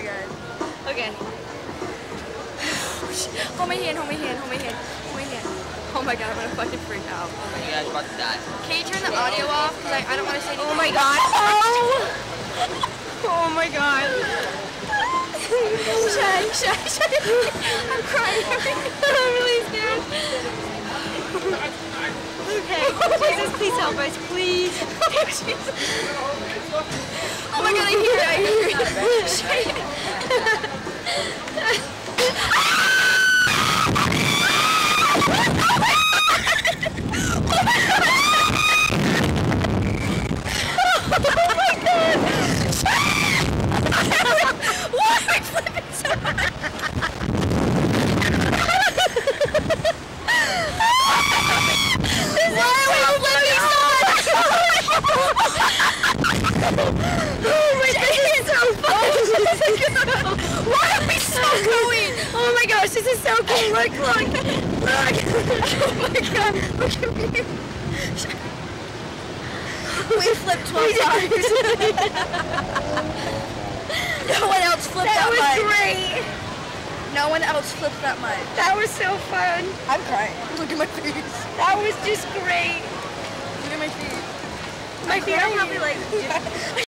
my god. Okay. hold my hand, hold my hand, hold my hand, hold my hand. Oh my god, I'm gonna fucking freak out. Oh my god, I'm about to die. Can you turn the audio off? Cause like, I don't wanna say anything. Oh my god. Oh! Oh my god. shy, shy, shy. I'm crying. I'm really scared. Okay. Jesus, please help us, please. oh my god, I hear it, I hear it. Oh, my God. Gosh, this is so cool. Look, look, look. Oh my god, look at me. We flipped 12 times. no one else flipped that, That was great. No one else flipped that much. That was so fun. I'm crying. Look at my face. That was just great. Look at my face. My feet are probably like